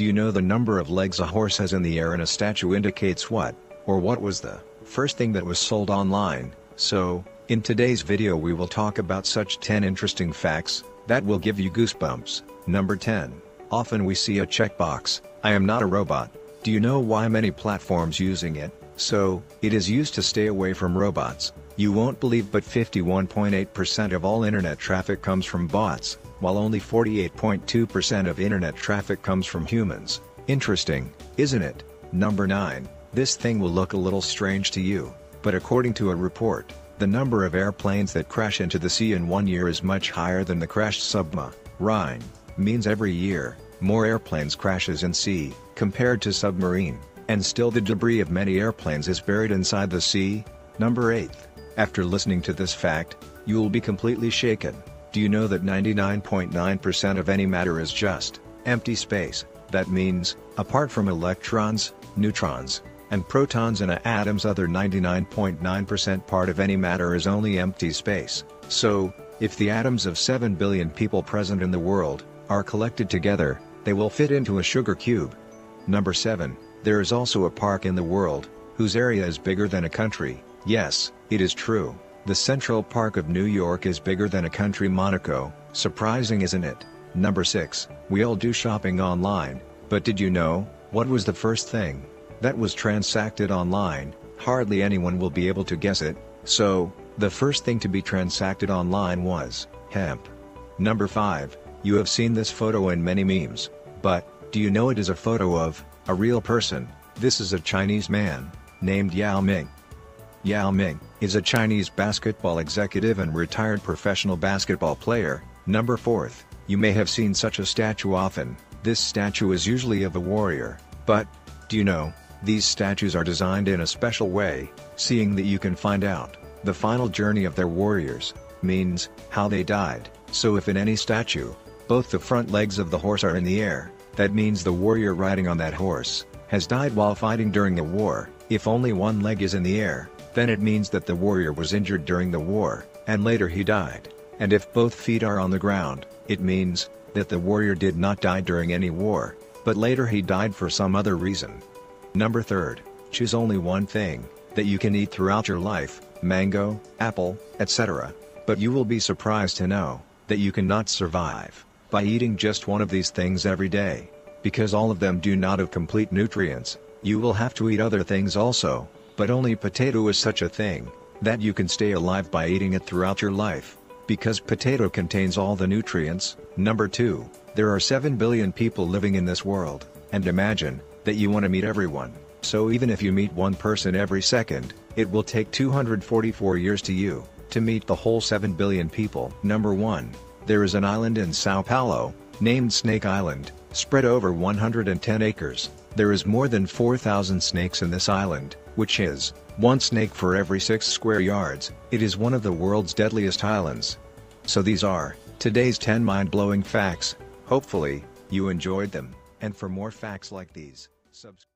Do you know the number of legs a horse has in the air and a statue indicates what, or what was the first thing that was sold online? So, in today's video we will talk about such 10 interesting facts, that will give you goosebumps. Number 10. Often we see a checkbox, I am not a robot. Do you know why many platforms using it? So, it is used to stay away from robots. You won't believe but 51.8% of all internet traffic comes from bots, while only 48.2% of internet traffic comes from humans. Interesting, isn't it? Number 9. This thing will look a little strange to you, but according to a report, the number of airplanes that crash into the sea in one year is much higher than the crashed submarine. Means every year, more airplanes crashes in sea, compared to submarine, and still the debris of many airplanes is buried inside the sea. Number 8. After listening to this fact, you will be completely shaken. Do you know that 99.9% of any matter is just empty space? That means, apart from electrons, neutrons, and protons in a atom's other 99.9% part of any matter is only empty space. So, if the atoms of 7 billion people present in the world, are collected together, they will fit into a sugar cube. Number 7, there is also a park in the world, whose area is bigger than a country, yes, it is true, the Central Park of New York is bigger than a country Monaco, surprising isn't it? Number 6, we all do shopping online, but did you know, what was the first thing, that was transacted online, hardly anyone will be able to guess it, so, the first thing to be transacted online was, hemp. Number 5, you have seen this photo in many memes, but, do you know it is a photo of, a real person, this is a Chinese man, named Yao Ming. Yao Ming, is a Chinese basketball executive and retired professional basketball player. Number 4th, you may have seen such a statue often, this statue is usually of a warrior, but, do you know, these statues are designed in a special way, seeing that you can find out, the final journey of their warriors, means, how they died, so if in any statue, both the front legs of the horse are in the air, that means the warrior riding on that horse, has died while fighting during a war, if only one leg is in the air, then it means that the warrior was injured during the war, and later he died, and if both feet are on the ground, it means, that the warrior did not die during any war, but later he died for some other reason. Number 3rd, choose only one thing, that you can eat throughout your life, mango, apple, etc. But you will be surprised to know, that you cannot survive by eating just one of these things every day. Because all of them do not have complete nutrients, you will have to eat other things also, but only potato is such a thing, that you can stay alive by eating it throughout your life. Because potato contains all the nutrients. Number 2, there are 7 billion people living in this world, and imagine, that you want to meet everyone. So even if you meet one person every second, it will take 244 years to you, to meet the whole 7 billion people. Number 1, there is an island in Sao Paulo, named Snake Island, spread over 110 acres. There is more than 4,000 snakes in this island, which is, one snake for every 6 square yards. It is one of the world's deadliest islands. So these are, today's 10 mind-blowing facts, hopefully, you enjoyed them, and for more facts like these, subscribe.